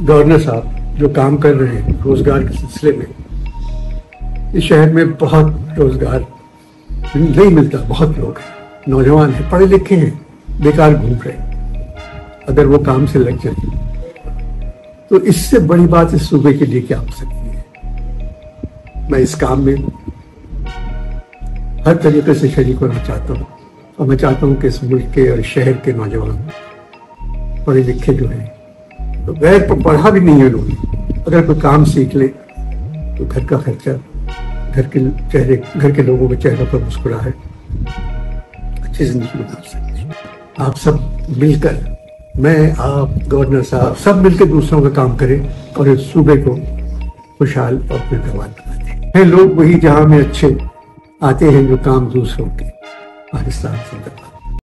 Governor साहब जो काम कर रहे हैं रोज़गार के सिलसिले में, इस शहर में बहुत रोज़गार नहीं मिलता, बहुत लोग हैं। नौजवान हैं, पढ़े लिखे हैं, बेकार घूम रहे हैं। अगर वो काम से लग जाए तो इससे बड़ी बात इस सूबे के लिए क्या हो सकती है? मैं इस काम में हर तरीके से शरीक होना चाहता हूँ। और मैं चाहता हूँ कि इस मुल्क के और शहर के नौजवान, पढ़े लिखे जो हैं तो पर पढ़ा भी नहीं है उन्होंने अगर कोई काम सीख ले तो घर का खर्चा, घर के चेहरे, घर के लोगों के चेहरे पर मुस्कुरा है। अच्छी ज़िंदगी गुजार सकते आप सब मिलकर, मैं, आप, गवर्नर साहब, सब मिलकर दूसरों का काम करें और इस सूबे को खुशहाल और फिरकवान बनाते हैं। लोग वही जहाँ में अच्छे आते हैं जो काम दूसरों के पाकिस्तान जिंदाबाद